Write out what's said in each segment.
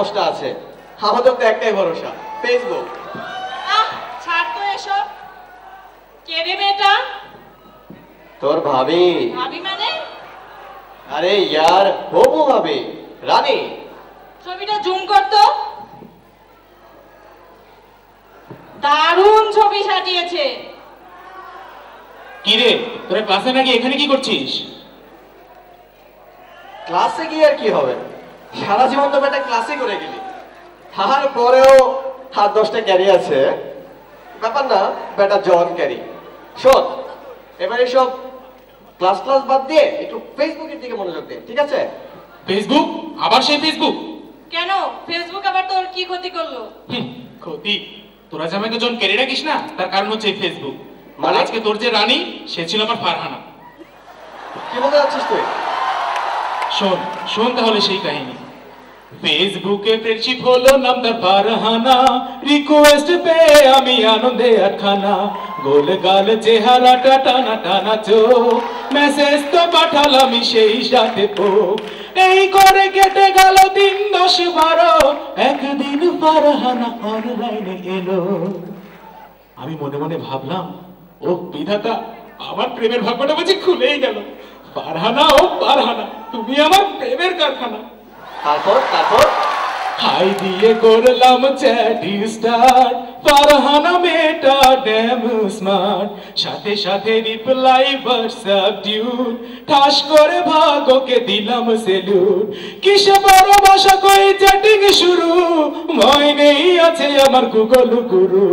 দশটা আছে। আমাদের তো একটাই ভরসা ফেসবুক ছাড় তো এসব। কে রে মেয়েটা তোর ভাবি। ভাবি মানে? আরে ইয়ার হবু ভাবি রানী। ছবিটা জুম করতো দারুণ ছবি সাজিয়েছে। কি রে তোরা ক্লাসে নাকি এখানে কি করছিস? ক্লাসে গিয়ে আর কি হবে? সারা জীবন তো বেটা ক্লাসে করে গেলি। তাহার পরেও হাত দশটা ক্যারি আছে। ব্যাপার না বেটা জন ক্যারি শোন এবারে সব ক্লাস ক্লাস বাদ দিয়ে একটু ফেসবুকের দিকে মনোযোগ দে ঠিক আছে? ফেসবুক আবার সেই ফেসবুক কেন? ফেসবুক আবার তোর কি ক্ষতি করল? ক্ষতি। তোরা যে আমাকে জন ক্যারি রাখিস না? তার কারণ হচ্ছে এই ফেসবুক মানে? মানে? আজকে তোর যে রানী সে ছিল আমার ফারহানা। কি বলতে যাচ্ছিস তুই? শোন শোন তাহলে সেই কাহিনী। ফেসবুকে ফ্রেন্ডশিপ হলো নামটা ফারহানা। রিকোয়েস্ট পেয়ে আমি আনন্দে আটখানা। গোল গাল চেহারাটা টানা টানা চোখ। মেসেজ তো পাঠালাম সেই সাথে পো এই করে কেটে গেল দিন দশ বারো। একদিন ফারহানা অনলাইনে এলো। আমি মনে মনে ভাবলাম, ও বিধাতা, আমার প্রেমের ভাগ্যটা বুঝি খুলেই গেল। পারহানা ও পারহানা তুমি আমার প্রেমের কারখানা। তারপর তারপর? হাই দিয়ে করলাম চ্যাটি স্টার্ট ফারহানা মেয়েটা ড্যাম স্মার্ট। সাথে সাথে রিপ্লাই হোয়াটসঅ্যাপ ডিউট ঠাস করে ভাগকে দিলাম সেলুট কিসে বড় ভাষা কই চ্যাটিং শুরু? ভয় আছে আমার গুগল গুরু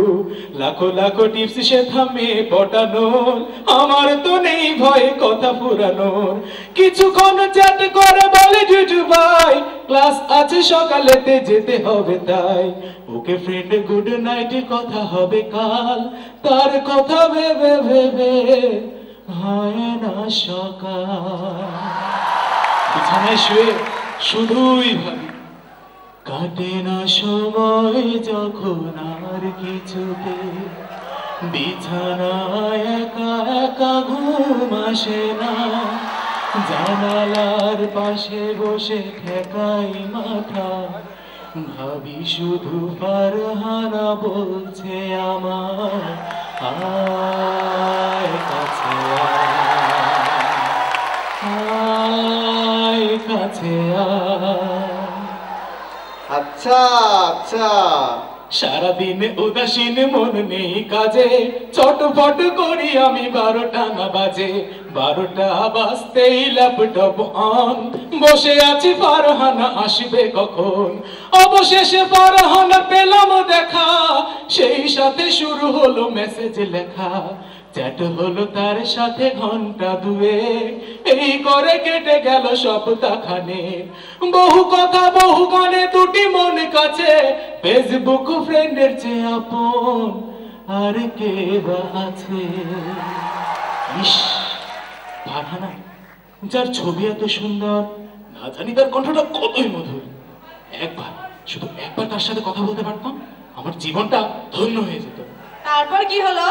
লাখো লাখো টিপস সে থামে পটানোর। আমার তো নেই ভয় কথা ফুরানোর। কিছুক্ষণ চ্যাট করে বলে, জুজু ভাই ক্লাস আছে সকালেতে যেতে হবে তাই। ওকে ফ্রেন্ড গুড নাইট কথা হবে কাল, তার কথা ভেবে ভেবে হয় না সকাল। শুয়ে শুধুই ভাবি, কাটে না সময় যখন আর কিছুতে। বিছানায় একা একা ঘুম আসে না, জানালার পাশে বসে ঠেকাই মাথা। ভাবি শুধু ফারহানা বলছে আমার কাছে কাছে আচ্ছা আচ্ছা। সারাদিন উদাসীন মন নেই কাজে চটপট করি আমি বারোটা না বাজে। বারোটা বাজতেই ল্যাপটপ অন বসে আছি ফারহানা আসবে কখন? অবশেষে ফারহানা পেলাম দেখা, সেই সাথে শুরু হলো মেসেজ লেখা। চ্যাট হলো তার সাথে ঘণ্টা দুয়ে এই করে কেটে গেল সপ্তাহখানে বহু কথা, বহু গানে দুটি মন কাছে। ফেসবুক ফ্রেন্ডের চেয়ে আপন আর কে আছে। ইস ভাবনা যার ছবি এত সুন্দর, না জানি তার কণ্ঠটা কতই মধুর। একবার, শুধু একবার তার সাথে কথা বলতে পারতাম, আমার জীবনটা ধন্য হয়ে যেত। তারপর কি হলো?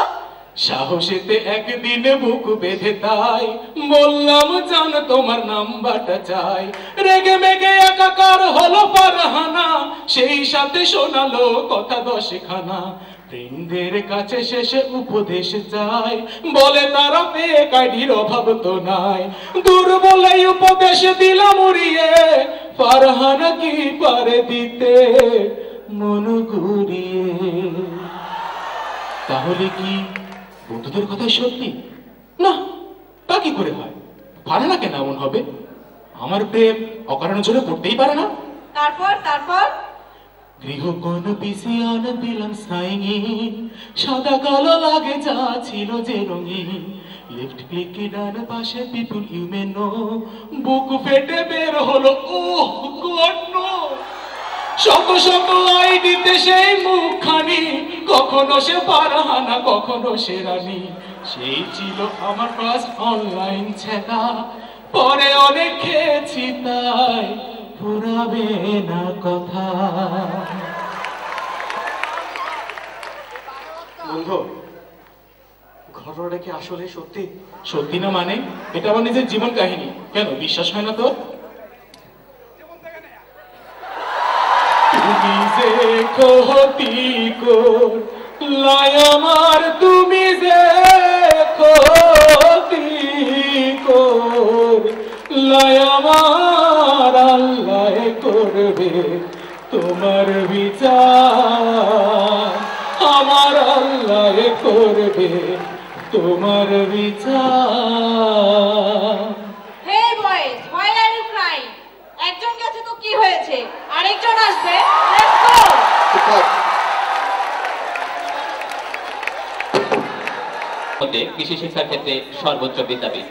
সাহসেতে একদিনে বুক বেঁধে তাই বললাম, জান, তোমার নাম্বারটা চাই। রেগে মেগে একাকার হলো পারহানা সেই সাথে শোনালো কথা দশখানা। ফ্রেন্ডদের কাছে শেষে উপদেশ চাই, বলে তারা ফেক আইডির অভাব তো নাই। দুর্বলে উপদেশ দিলাম উড়িয়ে পারহানা কি পারে দিতে মন ঘুরিয়ে। তাহলে কি বন্ধুদের কথা সত্যি। না তা কি করে হয়? পারে না কেন এমন হবে? আমার প্রেম অকারণে ঝরে পড়তেই পারে না। তারপর তারপর? গৃহকোণ পিসি আন দিলাম সাইনি সাদা কালো লাগে যা ছিল যে রঙিন। লেফট ক্লিকে ডান পাশে পিপুল ইউ মে বুক ফেটে বের হলো ও গড নো শত শত আইডিতে সেই মুখখানি কখনো সে পারহানা কখনো সে রানী। সেই ছিল আমার ফার্স্ট অনলাইন ছেঁকা পরে অনেক খেয়েছি তাই ফুরাবে না কথা। বন্ধু ঘটনাটা কি আসলে সত্যি? সত্যি না মানে? এটা আমার নিজের জীবন কাহিনী। কেন বিশ্বাস হয় না তোর? তুমি যে কর। লাই আমার, তুমি যে কর। লাই আমার, আল্লাহ করবে তোমার বিচার। আমার আল্লাহ করবে তোমার বিচার। একজন গেছে তো কি হয়েছে? আরেকজন আসবে? কৃষি শিক্ষার ক্ষেত্রে সর্বোচ্চ বিদ্যাপীঠ।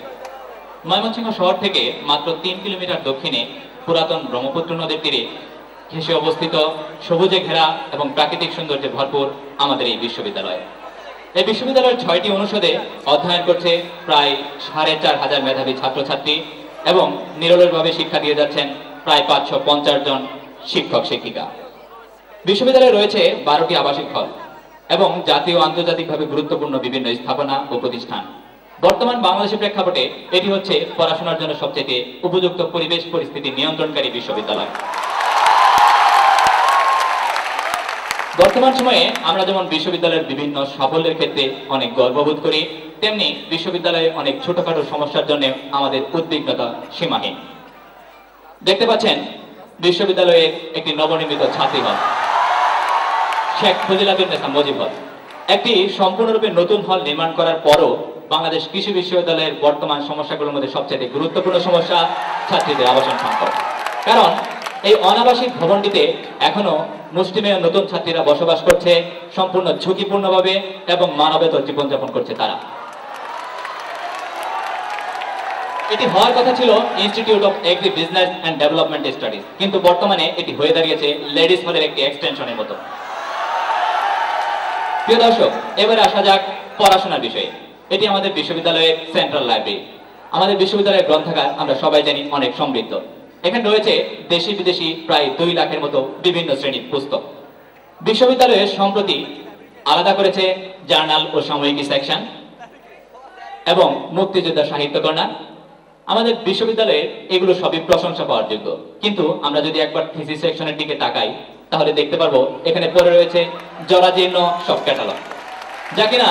ময়মনসিংহ শহর থেকে মাত্র তিন কিলোমিটার দক্ষিণে পুরাতন ব্রহ্মপুত্র তীরে ঘেঁষে অবস্থিত সবুজে ঘেরা এবং প্রাকৃতিক সৌন্দর্যে ভরপুর আমাদের এই বিশ্ববিদ্যালয়। এই বিশ্ববিদ্যালয়ের ছয়টি অনুষদে অধ্যয়ন করছে প্রায় সাড়ে চার হাজার মেধাবী ছাত্রছাত্রী এবং নিরলসভাবে শিক্ষা দিয়ে যাচ্ছেন প্রায় পাঁচশো পঞ্চাশ জন শিক্ষক, শিক্ষিকা। বিশ্ববিদ্যালয়ে রয়েছে বারোটি আবাসিক হল এবং জাতীয় আন্তর্জাতিকভাবে গুরুত্বপূর্ণ বিভিন্ন স্থাপনা ও প্রতিষ্ঠান। বর্তমান বাংলাদেশের প্রেক্ষাপটে এটি হচ্ছে পড়াশোনার জন্য সবচেয়ে উপযুক্ত পরিবেশ পরিস্থিতি নিয়ন্ত্রণকারী বিশ্ববিদ্যালয়। বর্তমান সময়ে আমরা যেমন বিশ্ববিদ্যালয়ের বিভিন্ন সাফল্যের ক্ষেত্রে অনেক গর্ববোধ করি, তেমনি বিশ্ববিদ্যালয়ে অনেক ছোটখাটো সমস্যার জন্য আমাদের উদ্বিগ্নতা সীমাহীন। দেখতে পাচ্ছেন বিশ্ববিদ্যালয়ের একটি নবনির্মিত ছাত্রী হল। শেখ ফজিলাতুন্নেসা মুজিব হল। একটি সম্পূর্ণরূপে নতুন হল নির্মাণ করার পরও বাংলাদেশ কৃষি বিশ্ববিদ্যালয়ের বর্তমান সমস্যাগুলোর মধ্যে সবচেয়ে গুরুত্বপূর্ণ সমস্যা ছাত্রীদের আবাসন সংকট। কারণ এই অনাবাসিক ভবনটিতে এখনও মুসলিমের নতুন ছাত্রীরা বসবাস করছে, সম্পূর্ণ ঝুঁকিপূর্ণভাবে এবং মানবেতর জীবনযাপন করছে তারা। এটি হওয়ার কথা ছিল institute of agribusiness and development studies কিন্তু বর্তমানে এটি হয়ে দাঁড়িয়েছে লেডিস হলের একটি এক্সটেনশনের মতো। প্রিয় দর্শক, এবারে আসা যাক পড়াশোনার বিষয়ে। এটি আমাদের বিশ্ববিদ্যালয়ের সেন্ট্রাল লাইব্রেরি আমাদের বিশ্ববিদ্যালয়ের গ্রন্থাগার আমরা সবাই জানি অনেক সমৃদ্ধ। এখানে রয়েছে দেশি বিদেশি প্রায় দুই লাখের মতো বিভিন্ন শ্রেণির পুস্তক। বিশ্ববিদ্যালয়ে সম্প্রতি আলাদা করেছে জার্নাল ও সাময়িকী সেকশন এবং মুক্তিযোদ্ধা সাহিত্য কর্নার। আমাদের বিশ্ববিদ্যালয়ে এগুলো সবই প্রশংসা পাওয়ার যোগ্য। কিন্তু আমরা যদি একবার থিসিস সেকশনের দিকে তাকাই, তাহলে দেখতে পারব এখানে পড়ে রয়েছে জরাজীর্ণ সব ক্যাটালগ যা কিনা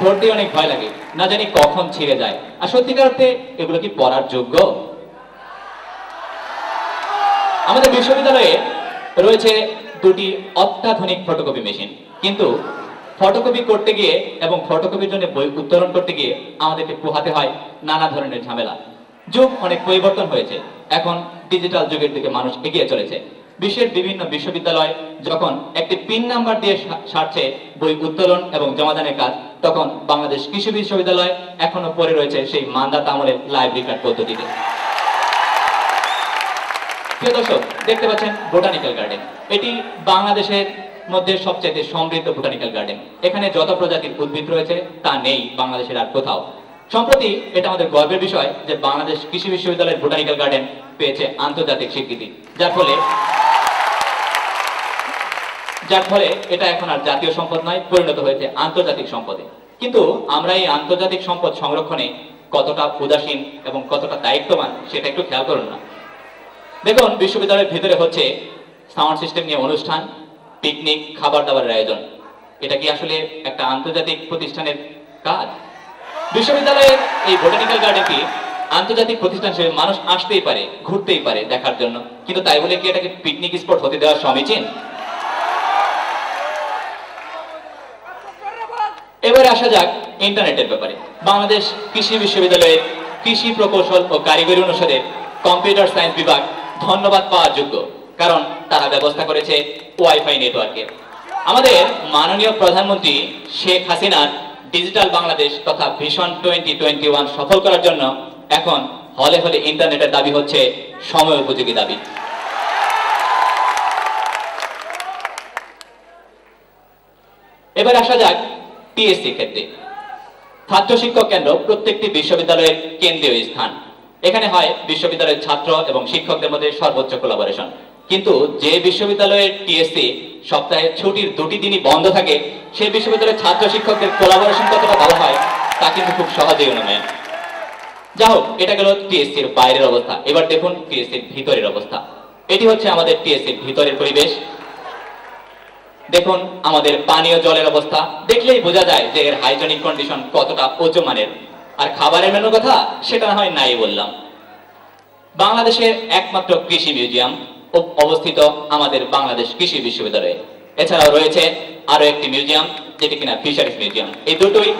ধরতে অনেক ভয় লাগে, না জানি কখন ছিঁড়ে যায়। আর সত্যিকার অর্থে এগুলো কি পড়ার যোগ্য? আমাদের বিশ্ববিদ্যালয়ে রয়েছে দুটি অত্যাধুনিক ফটোকপি মেশিন কিন্তু ফটোকপি করতে গিয়ে এবং ফটোকপির জন্য বই উত্তোলন করতে গিয়ে আমাদেরকে পোহাতে হয় নানা ধরনের ঝামেলা। যুগ অনেক পরিবর্তন হয়েছে। এখন ডিজিটাল যুগের দিকে মানুষ এগিয়ে চলেছে। বিশ্বের বিভিন্ন বিশ্ববিদ্যালয় যখন একটি পিন নাম্বার দিয়ে সারছে বই উত্তোলন এবং জমাদানের কাজ, তখন বাংলাদেশ কৃষি বিশ্ববিদ্যালয় এখনও পড়ে রয়েছে সেই মান্দাত আমলের লাইব্রেরি কার্ড পদ্ধতিতে। প্রিয় দর্শক, দেখতে পাচ্ছেন বোটানিক্যাল গার্ডেন এটি বাংলাদেশের মধ্যে সবচেয়ে সমৃদ্ধ বোটানিক্যাল গার্ডেন এখানে যত প্রজাতির উদ্ভিদ রয়েছে, তা নেই বাংলাদেশের আর কোথাও। সম্প্রতি এটা আমাদের গর্বের বিষয় যে বাংলাদেশ কৃষি বিশ্ববিদ্যালয়ের বোটানিক্যাল গার্ডেন পেয়েছে আন্তর্জাতিক স্বীকৃতি। যার ফলে যার ফলে এটা এখন আর জাতীয় সম্পদ নয়, পরিণত হয়েছে আন্তর্জাতিক সম্পদে। কিন্তু আমরা এই আন্তর্জাতিক সম্পদ সংরক্ষণে কতটা উদাসীন এবং কতটা দায়িত্ববান সেটা একটু খেয়াল করুন না। দেখুন, বিশ্ববিদ্যালয়ের ভিতরে হচ্ছে সাউন্ড সিস্টেম নিয়ে অনুষ্ঠান, পিকনিক, খাবার দাবারের আয়োজন। এটা কি আসলে একটা আন্তর্জাতিক প্রতিষ্ঠানের কাজ? বিশ্ববিদ্যালয়ের এই বোটানিক্যাল গার্ডেনটি আন্তর্জাতিক প্রতিষ্ঠান হিসেবে মানুষ আসতেই পারে, ঘুরতেই পারে দেখার জন্য। কিন্তু তাই বলে কি এটাকে পিকনিক স্পট হতে দেওয়া সমীচীন এবারে আসা যাক ইন্টারনেটের ব্যাপারে। বাংলাদেশ কৃষি বিশ্ববিদ্যালয়ের কৃষি প্রকৌশল ও কারিগরি অনুষদের কম্পিউটার সায়েন্স বিভাগ ধন্যবাদ পাওয়ার যোগ্য, কারণ তারা ব্যবস্থা করেছে ওয়াইফাই নেটওয়ার্কের আমাদের মাননীয় প্রধানমন্ত্রী শেখ হাসিনার ডিজিটাল বাংলাদেশ তথা ভিশন টোয়েন্টি টোয়েন্টি ওয়ান সফল করার জন্য এখন হলে হলে ইন্টারনেটের দাবি হচ্ছে সময় উপযোগী দাবি। এবার আসা যাক টিএসসি ক্ষেত্রে। ছাত্র শিক্ষক কেন্দ্র প্রত্যেকটি বিশ্ববিদ্যালয়ের কেন্দ্রীয় স্থান। এখানে হয় বিশ্ববিদ্যালয়ের ছাত্র এবং শিক্ষকদের মধ্যে সর্বোচ্চ কোলাবোরেশন কিন্তু যে বিশ্ববিদ্যালয়ের টিএসসি সপ্তাহে ছুটির দুটি দিনই বন্ধ থাকে, সেই বিশ্ববিদ্যালয়ের ছাত্র শিক্ষকদের কোলাবোরেশন কতটা ভালো হয়, তা কিন্তু খুব সহজেই অনুমেয় যা হোক, এটা গেল টিএসসির বাইরের অবস্থা। এবার দেখুন টিএসসির ভিতরের অবস্থা। এটি হচ্ছে আমাদের টিএসসির ভিতরের পরিবেশ। দেখুন আমাদের পানীয় জলের অবস্থা। দেখলেই বোঝা যায় যে এর হাইজেনিক কন্ডিশন কতটা উচ্চ মানের। আর খাবারের মেনু কথা সেটা না হয় নাই বললাম। বাংলাদেশের একমাত্র কৃষি মিউজিয়াম অবস্থিত আমাদের বাংলাদেশ কৃষি বিশ্ববিদ্যালয়ে। এছাড়াও রয়েছে আরও একটি মিউজিয়াম, যেটি কিনা ফিশারিজ মিউজিয়াম। এই দুটোই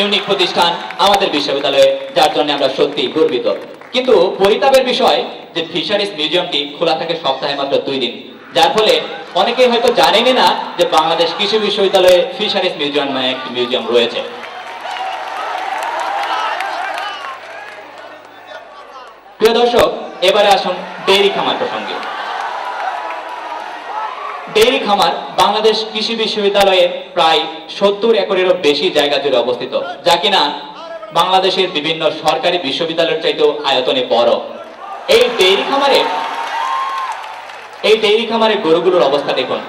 ইউনিক প্রতিষ্ঠান আমাদের বিশ্ববিদ্যালয়ে, যার জন্য আমরা সত্যি গর্বিত। কিন্তু পরিতাপের বিষয় যে ফিশারিজ মিউজিয়ামটি খোলা থাকে সপ্তাহে মাত্র দুই দিন। যার ফলে অনেকেই হয়তো জানেনই না যে বাংলাদেশ কৃষি বিশ্ববিদ্যালয়ে ফিশারিজ মিউজিয়াম নামে একটি মিউজিয়াম রয়েছে। প্রিয় দর্শক, এবারে আসুন ডেইরি খামার প্রসঙ্গে। ডেইরি খামার বাংলাদেশ কৃষি বিশ্ববিদ্যালয়ের প্রায় সত্তর একরেরও বেশি জায়গা জুড়ে অবস্থিত, যা কিনা বাংলাদেশের বিভিন্ন সরকারি বিশ্ববিদ্যালয়ের চাইতেও আয়তনে বড়। এই ডেইরি খামারে এই ডেইরি খামারের গরুগুলোর অবস্থা দেখুন।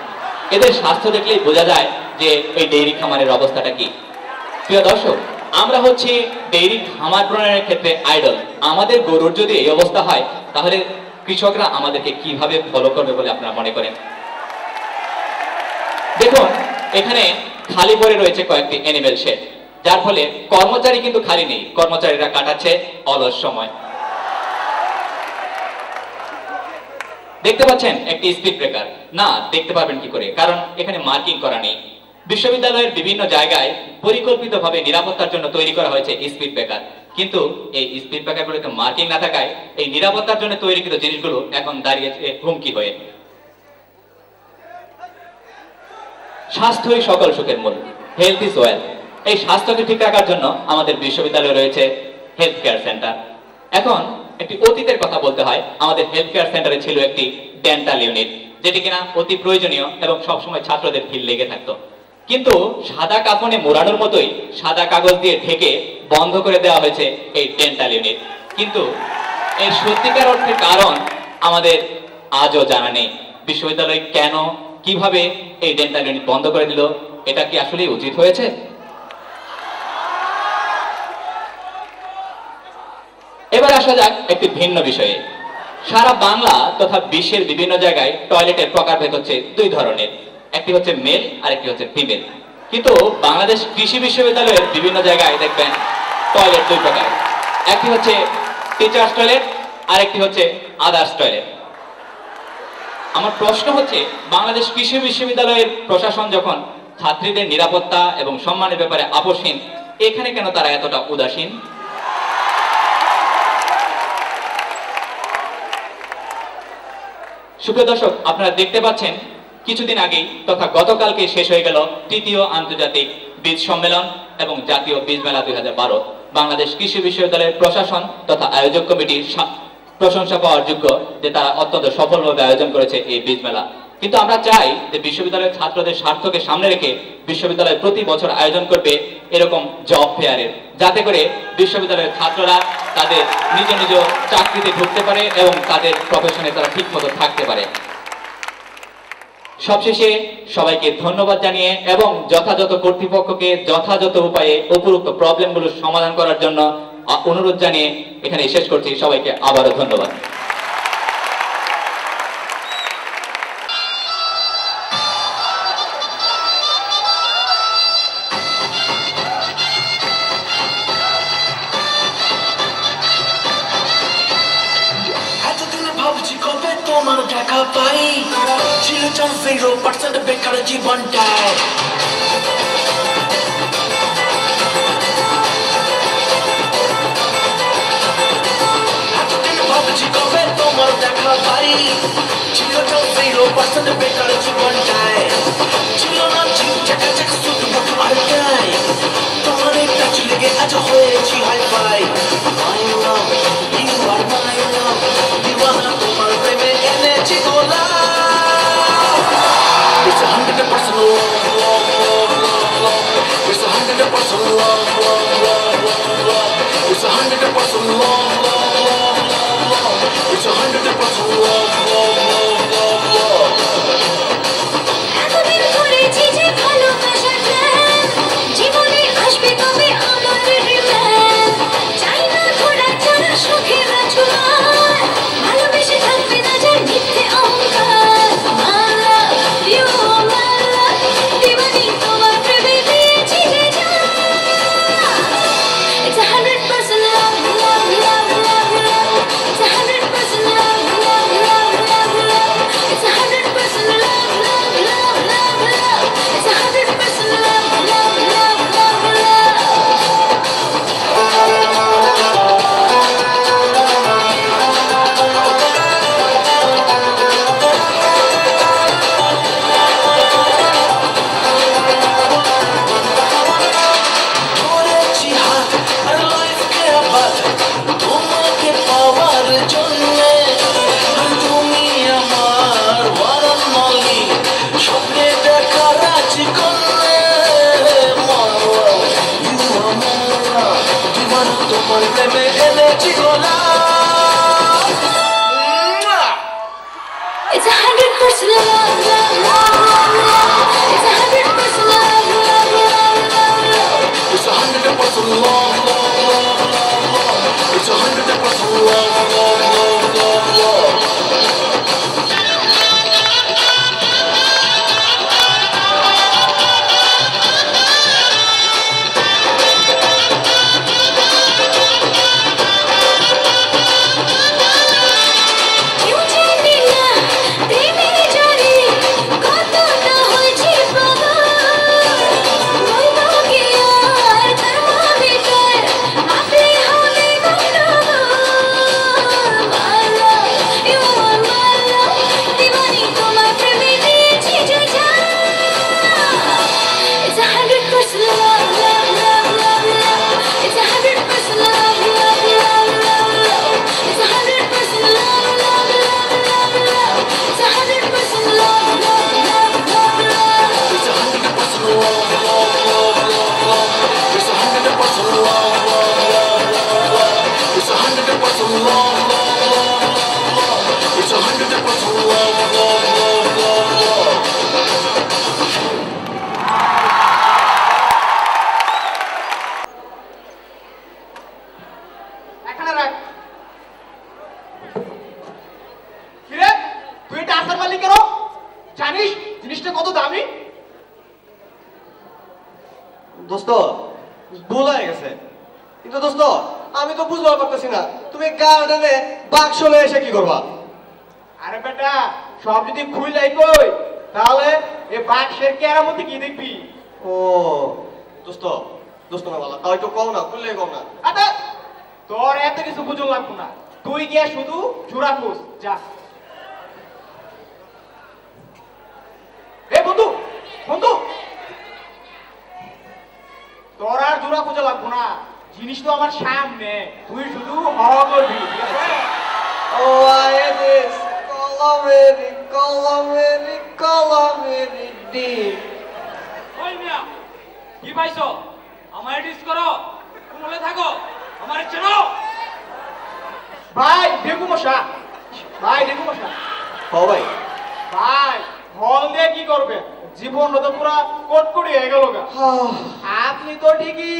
এদের স্বাস্থ্য দেখলেই বোঝা যায় যে এই ডেইরি খামারের অবস্থাটা কি। প্রিয় দর্শক, আমরা হচ্ছি ডেইরি খামার প্রণয়নের ক্ষেত্রে আইডল। আমাদের গরুর যদি এই অবস্থা হয়, তাহলে কৃষকরা আমাদেরকে কীভাবে ফলো করবে বলে আপনারা মনে করেন? দেখুন, এখানে খালি পড়ে রয়েছে কয়েকটি অ্যানিমেল শেড যার ফলে কর্মচারী কিন্তু খালি নেই, কর্মচারীরা কাটাচ্ছে অলস সময়। দেখতে পাচ্ছেন, একটি স্পিড ব্রেকার না, দেখতে পাবেন কি করে, কারণ এখানে মার্কিং করা নেই। বিশ্ববিদ্যালয়ের বিভিন্ন জায়গায় পরিকল্পিতভাবে নিরাপত্তার জন্য তৈরি করা হয়েছে স্পিড ব্রেকার কিন্তু এই স্পিড ব্রেকারগুলোতে মার্কিং না থাকায় এই নিরাপত্তার জন্য তৈরিকৃত জিনিসগুলো এখন দাঁড়িয়েছে হুমকি হয়ে। স্বাস্থ্যই সকল সুখের মূল। হেলথ ইজ ওয়েল এই স্বাস্থ্যকে ঠিক রাখার জন্য আমাদের বিশ্ববিদ্যালয়ে রয়েছে হেলথ কেয়ার সেন্টার এখন একটি অতীতের কথা বলতে হয়। আমাদের হেলথ কেয়ার সেন্টারে ছিল একটি ডেন্টাল ইউনিট যেটি কিনা অতি প্রয়োজনীয় এবং সবসময় ছাত্রদের ভিড় লেগে থাকতো। কিন্তু সাদা কাপড়ে মোড়ানোর মতোই সাদা কাগজ দিয়ে ঢেকে বন্ধ করে দেওয়া হয়েছে এই ডেন্টাল ইউনিট কিন্তু এর সত্যিকার অর্থে কারণ আমাদের আজও জানা নেই। বিশ্ববিদ্যালয় কেন কীভাবে এই ডেন্টাল ইউনিট বন্ধ করে দিল? এটা কি আসলে উচিত হয়েছে? এবার আসা যাক একটি ভিন্ন বিষয়ে। সারা বাংলা তথা বিশ্বের বিভিন্ন জায়গায় টয়লেটের প্রকারভেদ হচ্ছে দুই ধরনের। একটি হচ্ছে মেল আর একটি হচ্ছে ফিমেল কিন্তু বাংলাদেশ কৃষি বিশ্ববিদ্যালয়ের বিভিন্ন জায়গায় দেখবেন টয়লেট দুই প্রকার। একটি হচ্ছে টিচার্স টয়লেট আর একটি হচ্ছে আদার্স টয়লেট আমার প্রশ্ন হচ্ছে, বাংলাদেশ কৃষি বিশ্ববিদ্যালয়ের প্রশাসন যখন ছাত্রীদের নিরাপত্তা এবং সম্মানের ব্যাপারে আপোষহীন, এখানে কেন তারা এতটা উদাসীন? সুপ্রিয় দর্শক, আপনারা দেখতে পাচ্ছেন, কিছুদিন আগেই তথা গতকালকে শেষ হয়ে গেল তৃতীয় আন্তর্জাতিক বীজ সম্মেলন এবং জাতীয় বীজ মেলা দুই হাজার বারো। বাংলাদেশ কৃষি বিশ্ববিদ্যালয়ের প্রশাসন তথা আয়োজক কমিটির প্রশংসা পাওয়ার যোগ্য যে তারা অত্যন্ত সফলভাবে আয়োজন করেছে এই বীজ মেলা। কিন্তু আমরা চাই যে বিশ্ববিদ্যালয়ের ছাত্রদের স্বার্থকে সামনে রেখে বিশ্ববিদ্যালয় প্রতি বছর আয়োজন করবে এরকম জব ফেয়ারের। যাতে করে বিশ্ববিদ্যালয়ের ছাত্ররা তাদের নিজ নিজ চাকরিতে ঢুকতে পারে এবং তাদের প্রফেশনে তারা ঠিক মতো থাকতে পারে। সবশেষে সবাইকে ধন্যবাদ জানিয়ে এবং যথাযথ কর্তৃপক্ষকে যথাযথ উপায়ে উপরোক্ত প্রবলেমগুলো সমাধান করার জন্য অনুরোধ জানিয়ে এখানে শেষ করছি। সবাইকে আবারও ধন্যবাদ। Hundred percent love, love, love, love, love. It's a hundred percent love, love, love, love, love. It's a hundred percent love, love, love, It's a hundred that was a long, long, long, long, long. It's a hundred that was a long, long. তুই এটা মালিক কেন জানিস জিনিসটা কত দামি? দোস্ত ভুল হয়ে গেছে। কিন্তু দোস্ত আমি তো বুঝতে পারতেছি না। তুমি গার্ডেনে বাক্স লয়ে এসে কি করবা? আরে বেটা সব যদি খুইলাই কই তাহলে এ বাক্সের কেরামতি কি দেখবি? ও দোস্ত দোস্ত না বলা তাও একটু কম না খুললে কম না। আচ্ছা তোর এত কিছু বুঝুন লাগবো না। তুই গিয়ে শুধু চূড়া খুঁজ যা এ বন্ধু বন্ধু। তোর আর জোড়া খুঁজে লাগবো না। জিনিস তো আমার সামনে। তুই শুধু হওয়া করবি। কলমেরি কলমেরি কলমেরি ওই মিয়া কি পাইছো? আমার ডিস করো। কোনলে থাকো। আমার চেনো। ভাই ডেঙ্গু মশা। ভাই মশা। ভাই। ভাই। হল দিয়ে কি করবে? জীবন তো পুরা কটকটি হয়ে গেল গা। আপনি তো ঠিকই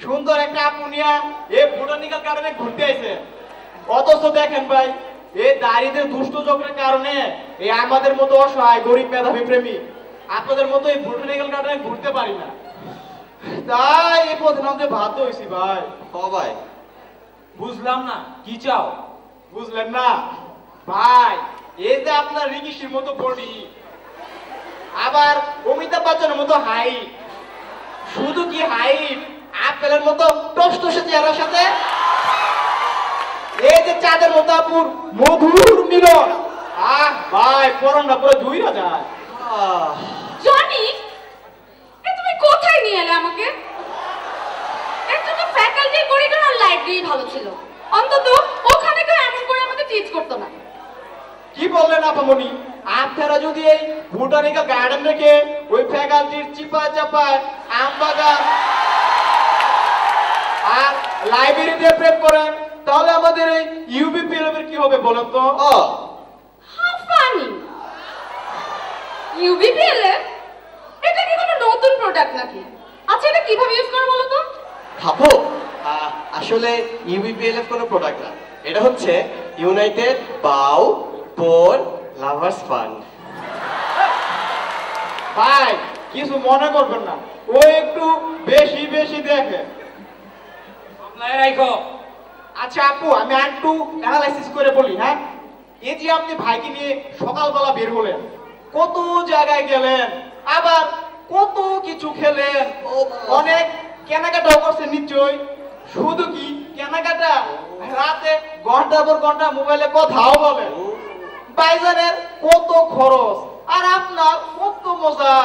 সুন্দর একটা আপুনিয়া এ বোটানিক্যাল গার্ডেনে ঘুরতে আইছে অথচ দেখেন ভাই এই দারিদ্রের দুষ্ট চক্রের কারণে এই আমাদের মতো অসহায় গরিব মেধাবী প্রেমী আপনাদের মতো এই বোটানিক্যাল গার্ডেনে ঘুরতে পারি না। তাই এই পথে নামতে বাধ্য হয়েছি ভাই। ভাই। বুঝলাম না কি চাও? বুঝলেন না? ভাই এই যে আপনার রিকিশির মতো বডি আবার অমিতাভ বচ্চনের মতো হাইট শুধু কি হাইট আপেলের মতো টসটসে চেহারার সাথে? এই যে চাঁদের মতো আপুর মধুর মিলন। আহ ভাই পরনটা পুরো জুইরা যায়। আহ, জনি এ তুমি কোথায় নিয়ে এলে আমাকে? এর জন্য ফ্যাকাল্টি করিডোর আর লাইব্রেরি ভালো ছিল। অন্তত ওখানে কেউ এমন করে আমাকে টিচ করতো না। কি বললেন আপামনি? আপনারা যদি এই বোটানিক্যাল গার্ডেন রেখে ওই ফ্যাকাল্টির চিপা চাপায় আম বাগান আর লাইব্রেরিতে প্রেম করেন তাহলে আমাদের এই ইউবি পিএলএম কি হবে বলেন তো? ফানি। ইউবিপিএলএফ এটা কি কোনো নতুন প্রোডাক্ট নাকি? আচ্ছা এটা কীভাবে ইউজ করে বলো তো? খাব। আহ, আসলে ইউবিপিএলএফ কোনো প্রোডাক্ট না। এটা হচ্ছে ইউনাইটেড বাউ পোর লাভার্স ফান্ড ভাই কিছু মনে করবেন না। ও একটু বেশি বেশি দেখে। রাখো আচ্ছা আপু আমি একটু অ্যানালাইসিস করে বলি হ্যাঁ? এই যে আপনি ভাইকে নিয়ে সকালবেলা বের হলেন কত জায়গায় গেলেন আবার কত কিছু খেলেন ও অনেক কেনাকাটাও করছেন নিশ্চয়ই। শুধু কি কেনাকাটা? রাতে ঘণ্টা পর ঘণ্টা মোবাইলে কথাও বলেন। বাইজানের কত খরচ? আর আপনার কত মজা?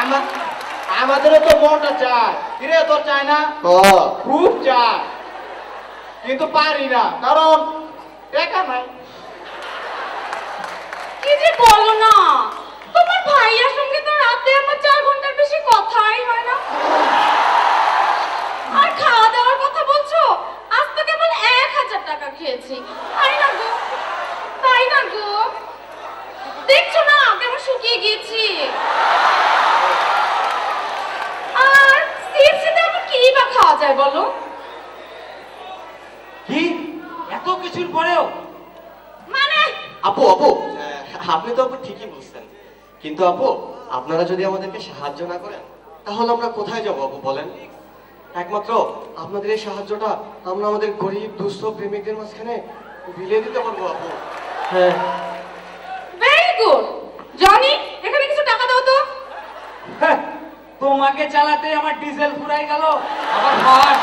আমার আমাদেরও তো মনটা চায়। ফিরে তোর চায় না? ও। খুব চায়। কিন্তু পারি না কারণ টাকা নাই। কি যে বলো না? তোমার ভাইয়ার সঙ্গে তো রাতে আমার চার ঘণ্টার বেশি কথাই হয় না। আর খাওয়া দাওয়ার কথা বলছো? আজ তো কেবল এক হাজার টাকা খেয়েছি। তাই না গো? তাই না গো? দেখছ না কেমন শুকিয়ে গিয়েছি। আর সিএফসিতে আমার কি বা খাওয়া যায় বলো? কি? এত কিছুর পরেও? মানে? আপু আপু আপনি তো আপু ঠিকই বলছেন। কিন্তু আপু আপনারা যদি আমাদেরকে সাহায্য না করেন তাহলে আমরা কোথায় যাব আপু বলেন? একমাত্র আপনাদের এই সাহায্যটা আমরা আমাদের গরিব দুস্থ প্রেমিকদের মাঝখানে বিলিয়ে দিতে পারব আপু। হ্যাঁ। ভেরি গুড জনি এখানে কিছু টাকা দাও তো। হ্যাঁ, তোমাকে চালাতে আমার ডিজেল ফুরাই গেল আবার হার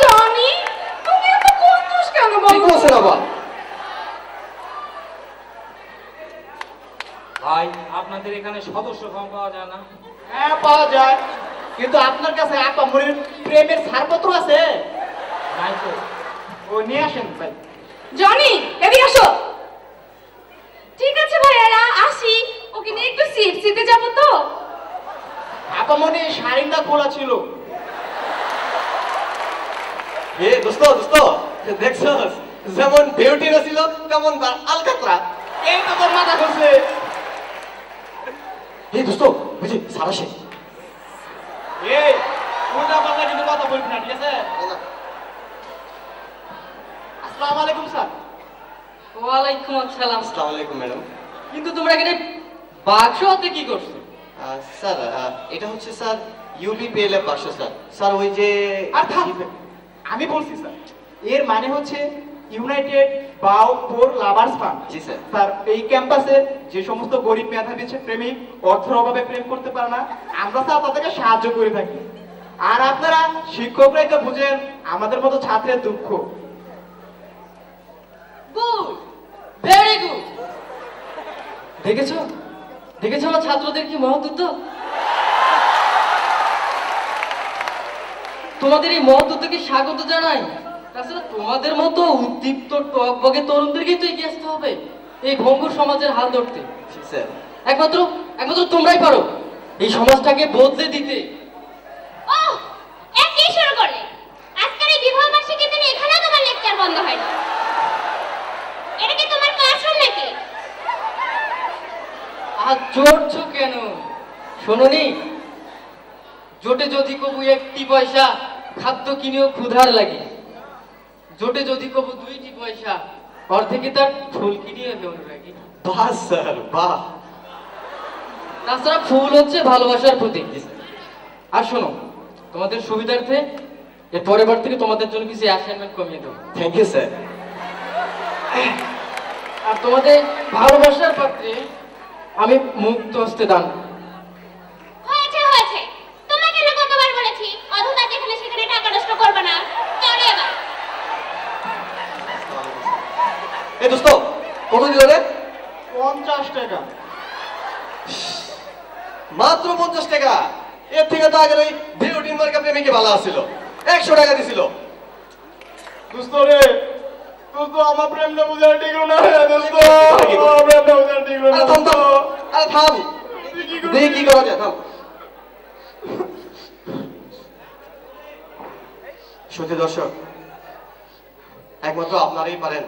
জনি তুমি এত কঞ্জুস কেন ঠিক বলো বলছেন ভাই আপনাদের এখানে সদস্য কম পাওয়া যায় না। হ্যাঁ পাওয়া যায়। কিন্তু আপনার কাছে আপামরির প্রেমের ছাড়পত্র আছে? নাই তো। ও নিয়ে আসেন ভাই। জনি এদিকে আসো। ঠিক আছে ভাইয়ারা আসি। ওকে নিয়ে একটু সিএফসিতে যাব তো। আপামনি শাড়িটা খোলা ছিল। এ দোস্ত দোস্ত দেখছস? যেমন বিউটিরা ছিল তেমন তার আলকাতরা। এই তো তোর মাথা খুলছে এই দোস্ত বুঝি সারা শেষ এই উল্টা পাল্টা কিন্তু কথা বলবি না ঠিক আছে? আসসালামু আলাইকুম স্যার। ওয়ালাইকুম আসসালাম আসসালামু আলাইকুম ম্যাডাম। কিন্তু তোমরা এখানে বাক্স হাতে কি করছ? স্যার এটা হচ্ছে স্যার ইউপি পেলে পাঁচশো স্যার। স্যার ওই যে আর আমি বলছি স্যার এর মানে হচ্ছে united BAU four lovers fund জি স্যার। স্যার এই ক্যাম্পাসে যে সমস্ত গরিব মেধাবী প্রেমিক অর্থের অভাবে প্রেম করতে পারে না আমরা স্যার তাদেরকে সাহায্য করে থাকি। আর আপনারা শিক্ষকরাই তো বুঝেন আমাদের মতো ছাত্রের দুঃখ। গুড ভেরি গুড দেখেছ? দেখেছ আমার ছাত্রদের কি উদ্যোগ তোমাদের এই উদ্যোগে স্বাগত জানাই। তাছাড়া তোমাদের মতো উদ্দীপ্ত টকবগে তরুণদেরকেই তো এগিয়ে আসতে হবে। এই ভঙ্গুর সমাজের হাল ধরতে। একমাত্র একমাত্র তোমরাই পারো। এই সমাজটাকে বদলে দিতে ও একই শুরু করলে আজকের এই বিবাহ বার্ষিকীর দিনে এখানেও তোমার লেকচার বন্ধ হয়নি এটা কি তোমার ক্লাসরুম নাকি আর চড়ছো কেন শোনোনি? জোটে যদি কবু একটি পয়সা খাদ্য কিনেও ক্ষুধার লাগে। জোটে যদি কবু দুইটি পয়সা ঘর থেকে তার ফুল কিনিয়ে অনুরাগী বাহ স্যার বাহ। তাছাড়া ফুল হচ্ছে ভালোবাসার প্রতীক। আর শোনো তোমাদের সুবিধার্থে এর পরের বার থেকে তোমাদের জন্য কিছু অ্যাসাইনমেন্ট কমিয়ে দেবো। থ্যাংক ইউ স্যার আর তোমাদের ভালোবাসার পাত্রে আমি মুক্ত হস্তে দান হয়েছে হয়েছে তোমাকে না কতবার বলেছি অযথা যেখানে সেখানে টাকা নষ্ট করবে না চলে এবার এই দোস্ত কত দিল রে? পঞ্চাশ টাকা। মাত্র পঞ্চাশ টাকা। এর থেকে তো আগের ওই বিউটিন মার্কা প্রেমিকে ভালো আসছিল একশো টাকা দিছিল। দোস্ত রে দোস্ত আমার প্রেমটা বুঝার ঠিক না দোস্ত। আমার প্রেমটা বুঝার ঠিক না থাম থাম। আরে থাম। দেখি কি করা যায় থাম। সত্যি দর্শক একমাত্র আপনারাই পারেন।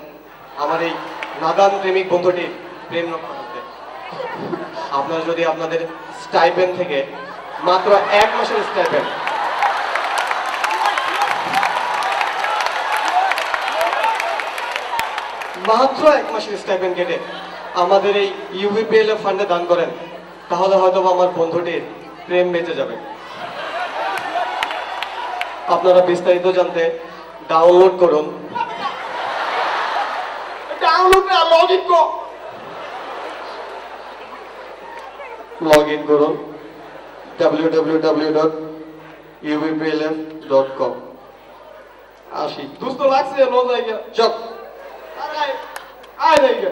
আমার এই নাদান প্রেমিক বন্ধুটির প্রেম রক্ষা করতে। আপনারা যদি আপনাদের স্টাইপেন থেকে মাত্র এক মাসের স্টাইপেন মাত্র এক মাসের স্টাইপেন কেটে আমাদের এই ইউবিপিএল ফান্ডে দান করেন, তাহলে হয়তো আমার বন্ধুটির প্রেম বেঁচে যাবে। আপনারা বিস্তারিত জানতে ডাউনলোড করুন না লগ ইন কর। লগ ইন করুন www.ubplf.com আসি। দোস্ত লাগছে লো জায়গা চল আয় আয় জায়গা